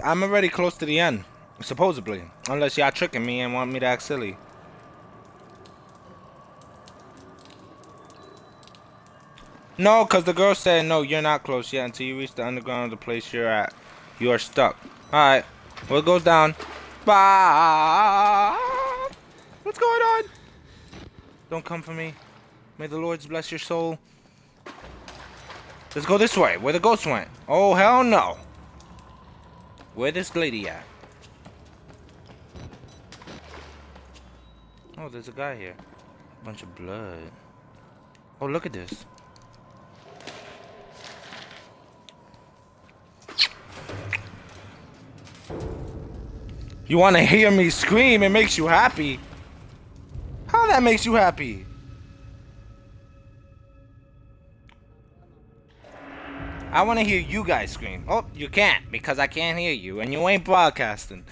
I'm already close to the end, supposedly. Unless y'all tricking me and want me to act silly. No, because the girl said, no, you're not close yet until you reach the underground of the place you're at. You are stuck. Alright. Well, it goes down. Bye. What's going on? Don't come for me. May the Lords bless your soul. Let's go this way, where the ghost went. Oh, hell no. Where this lady at? Oh, there's a guy here. Bunch of blood. Oh, look at this. You want to hear me scream? It makes you happy. How that makes you happy? I want to hear you guys scream. Oh, you can't because I can't hear you and you ain't broadcasting.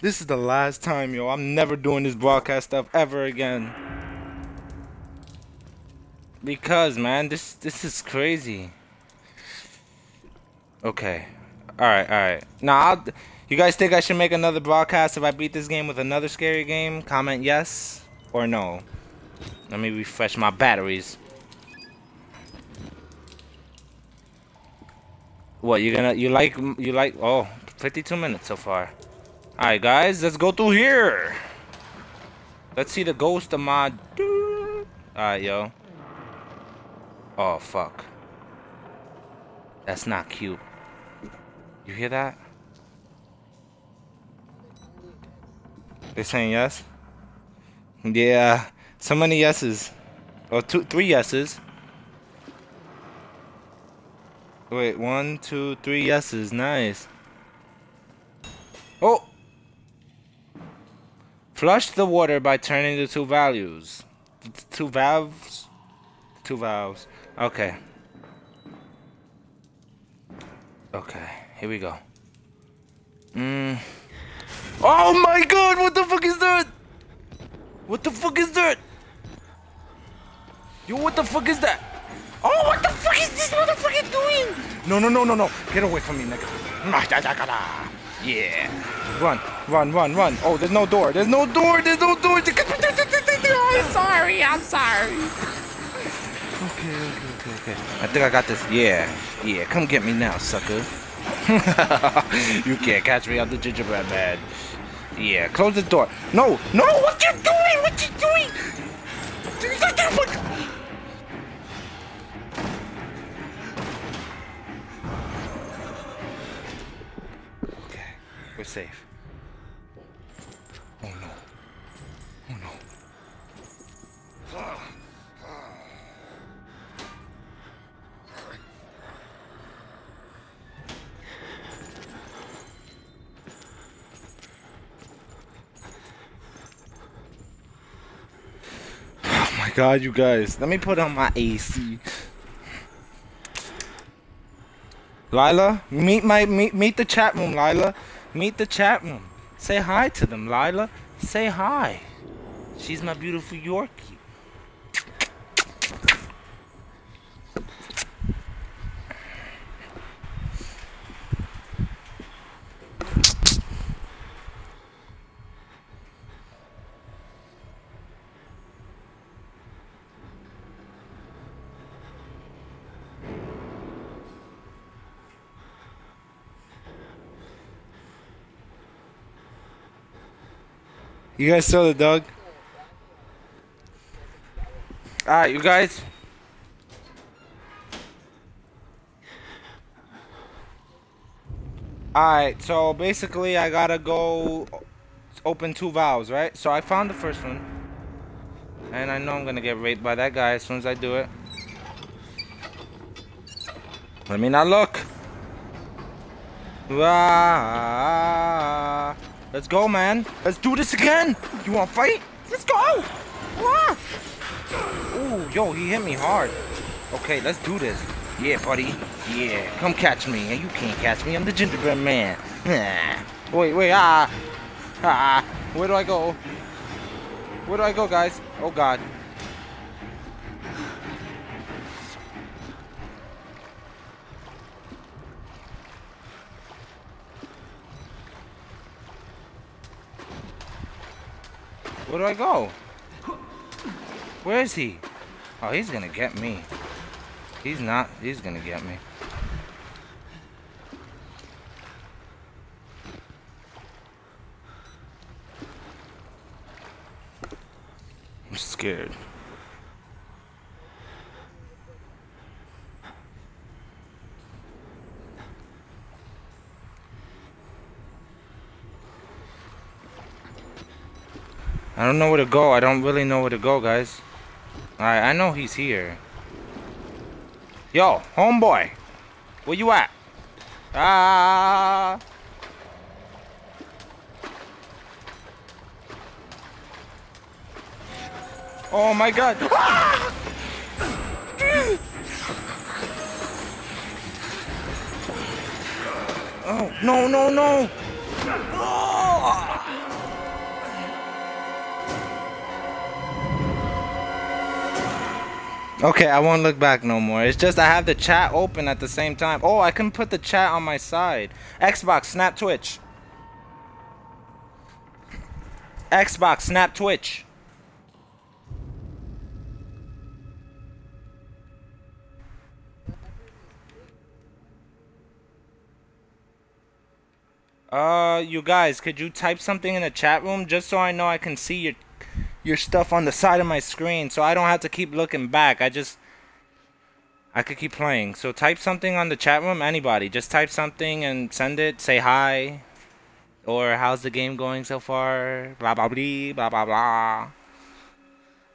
This is the last time, yo. I'm never doing this broadcast stuff ever again. Because, man, this this is crazy. Okay. Alright, alright. Now, you guys think I should make another broadcast if I beat this game with another scary game? Comment yes or no. Let me refresh my batteries. What, you gonna, you like, you like, oh, 52 minutes so far. Alright, guys, let's go through here. Let's see the ghost of my dude. Alright, yo. Oh, fuck. That's not cute. You hear that? They saying yes? Yeah, so many yeses. Or two, three yeses. Wait, one, two, three yeses. Nice. Oh! Flush the water by turning the two values. two valves? Two valves. Okay. Okay, here we go. Mmm. Oh my god, what the fuck is that? What the fuck is that? Yo, what the fuck is that? Oh, what the fuck is this motherfucker doing? No, no, no, no, no. Get away from me, nigga. Mm, ah, yeah. Run, run, run, run. Oh, there's no door. There's no door. There's no door. Oh, I'm sorry. I'm sorry. Okay, okay, okay, okay. I think I got this. Yeah, yeah. Come get me now, sucker. you can't catch me on the gingerbread man. Yeah, close the door. No, no, what you doing? What you doing? We're safe. Oh no. Oh no. Oh my god, you guys. Let me put on my AC. Lila, meet my meet meet the chat room, Lila. Meet the chat room. Say hi to them, Lila. Say hi. She's my beautiful Yorkie. You guys saw the dog? Alright, you guys. Alright, so basically I gotta go open two valves, right? So I found the first one. And I know I'm gonna get raped by that guy as soon as I do it. Let me not look. Ah, let's go, man. Let's do this again. You want to fight? Let's go. Ooh, yo, he hit me hard. Okay, let's do this. Yeah, buddy. Yeah, come catch me. You can't catch me. I'm the gingerbread man. wait, wait, ah. Ah, where do I go? Where do I go, guys? Oh, God. Where do I go? Where is he? Oh, he's gonna get me. He's not. He's gonna get me. I'm scared. I don't know where to go. I don't really know where to go, guys. Alright, I know he's here. Yo, homeboy. Where you at? Ah. Oh my god. Ah! Oh, no, no, no. Oh. Okay, I won't look back no more. It's just I have the chat open at the same time. Oh, I can put the chat on my side. Xbox, snap Twitch. Xbox, snap Twitch. Uh, you guys, could you type something in the chat room just so I know I can see your your stuff on the side of my screen so I don't have to keep looking back. I just I could keep playing. So type something on the chat room, anybody. Just type something and send it. Say hi. Or how's the game going so far? Blah blah blah blah blah blah.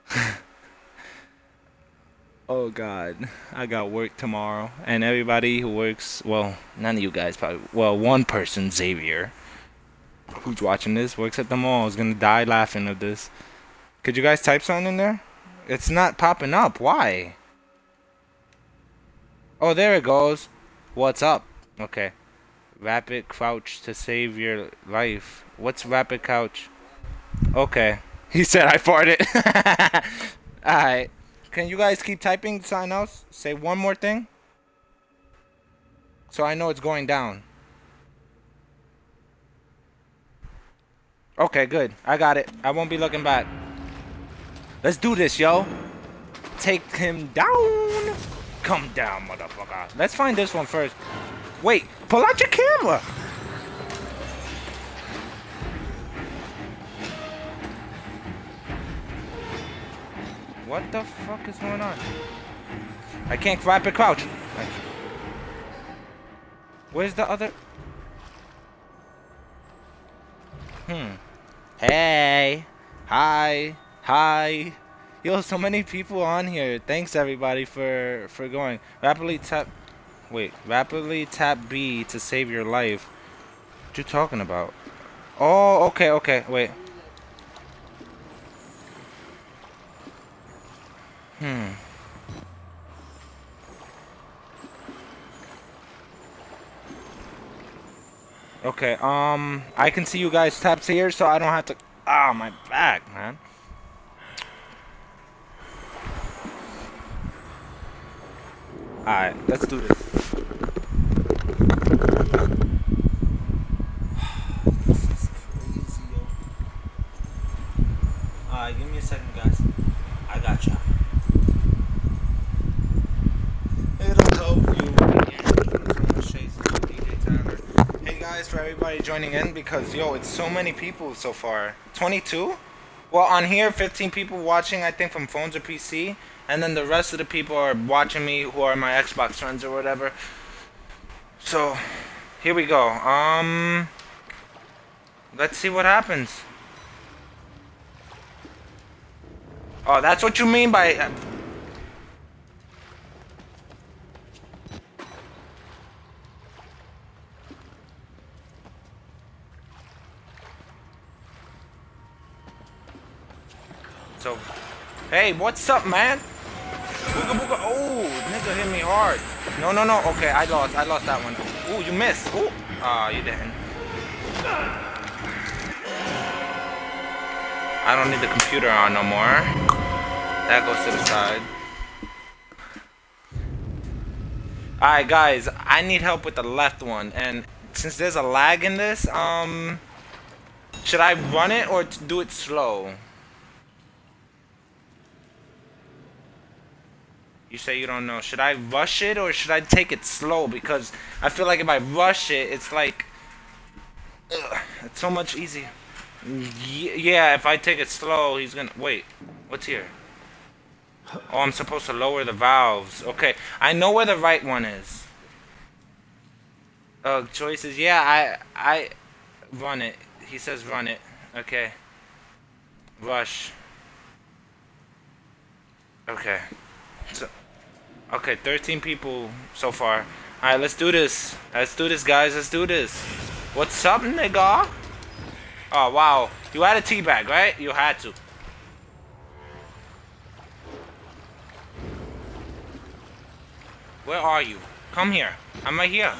oh god. I got work tomorrow. And everybody who works well, none of you guys probably well, one person, Xavier, who's watching this, works at the mall, is gonna die laughing at this. Could you guys type something in there? It's not popping up. Why? Oh, there it goes. What's up? Okay. Rapid crouch to save your life. What's rapid crouch? Okay. He said I farted. Alright. Can you guys keep typing something else? Say one more thing. So I know it's going down. Okay, good. I got it. I won't be looking back. Let's do this, yo. Take him down. Come down, motherfucker. Let's find this one first. Wait, pull out your camera. What the fuck is going on? I can't rapid crouch. Where's the other? Hmm. Hey. Hi. Hi. Yo, so many people on here. Thanks everybody for for going. Rapidly tap Wait, rapidly tap B to save your life. What you talking about? Oh, okay, okay. Wait. Hmm. Okay, um, I can see you guys taps here, so I don't have to... Ah, oh, my back, man. Alright, let's do this. Alright, give me a second, guys. I got you. It'll help you. Hey guys, for everybody joining in because yo, it's so many people so far. 22? Well, on here, 15 people watching, I think, from phones or PC and then the rest of the people are watching me who are my Xbox friends or whatever. So, here we go. Um, let's see what happens. Oh, that's what you mean by... So, hey, what's up, man? Hard. No, no, no. Okay, I lost. I lost that one. Oh, you missed. Oh, ah, you didn't. I don't need the computer on no more. That goes to the side. Alright guys, I need help with the left one and since there's a lag in this, um should I run it or do it slow? You say you don't know. Should I rush it or should I take it slow? Because I feel like if I rush it, it's like... Ugh, it's so much easier. Yeah, if I take it slow, he's gonna... Wait, what's here? Oh, I'm supposed to lower the valves. Okay, I know where the right one is. Uh, oh, choices. Yeah, I... I... Run it. He says run it. Okay. Rush. Okay. So, okay, 13 people so far. Alright, let's do this. Let's do this, guys. Let's do this. What's up, nigga? Oh, wow. You had a teabag, right? You had to. Where are you? Come here. I'm right here.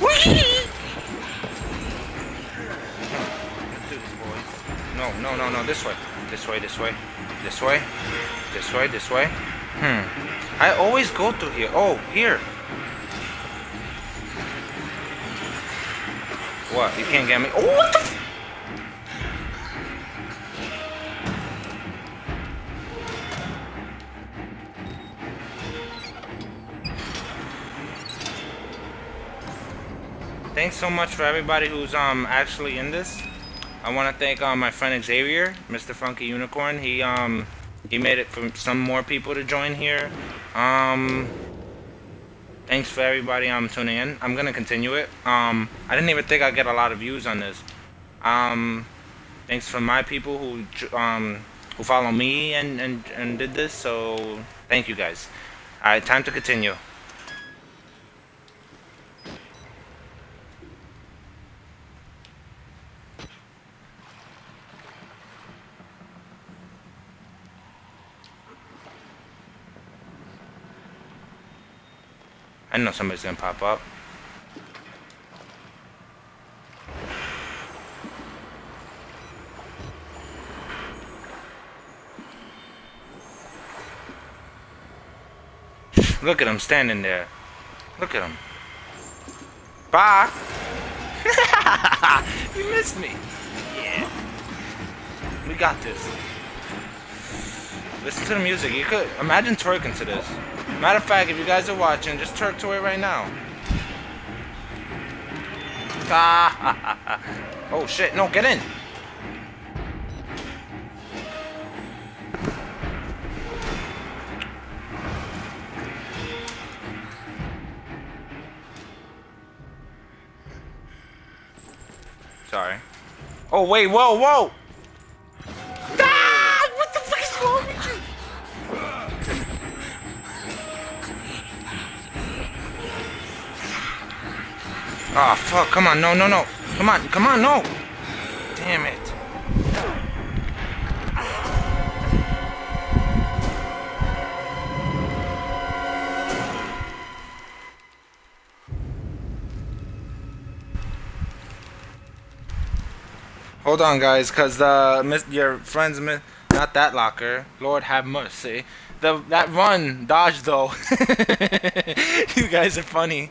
Whee! No, no, no, no, this way. This way, this way. This way. This way, this way. Hmm. I always go to here. Oh, here. What? You can't get me? Oh, what the? Thanks so much for everybody who's um actually in this. I want to thank um, my friend Xavier, Mr. Funky Unicorn. He um he made it for some more people to join here. Um, thanks for everybody um tuning in. I'm gonna continue it. Um, I didn't even think I'd get a lot of views on this. Um, thanks for my people who um who follow me and and and did this. So thank you guys. All right, time to continue. I know somebody's gonna pop up. Look at him standing there. Look at him. Bye. you missed me. Yeah. We got this. Listen to the music. You could imagine twerking to this. Matter of fact, if you guys are watching, just twerk to it right now. oh shit, no, get in. Sorry. Oh wait, whoa, whoa! Oh, fuck. Come on. No, no, no. Come on. Come on. No. Damn it. Hold on, guys, because the your friends not that locker. Lord have mercy. The that run dodge though. you guys are funny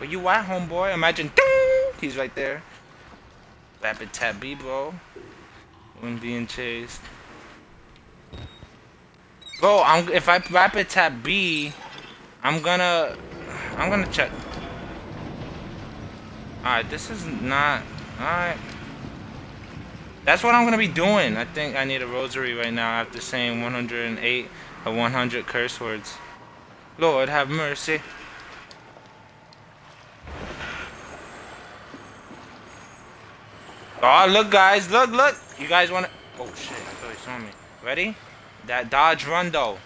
Where you at, homeboy? Imagine, ding, he's right there. Rapid tap B, bro. When being chased. Bro, I'm if I rapid tap B, I'm gonna, I'm gonna check. Alright, this is not, alright. That's what I'm gonna be doing. I think I need a rosary right now after saying 108 or 100 curse words. Lord, have mercy. Oh, look, guys. Look, look. You guys want to... Oh, shit. I thought he saw me. Ready? That dodge run, though.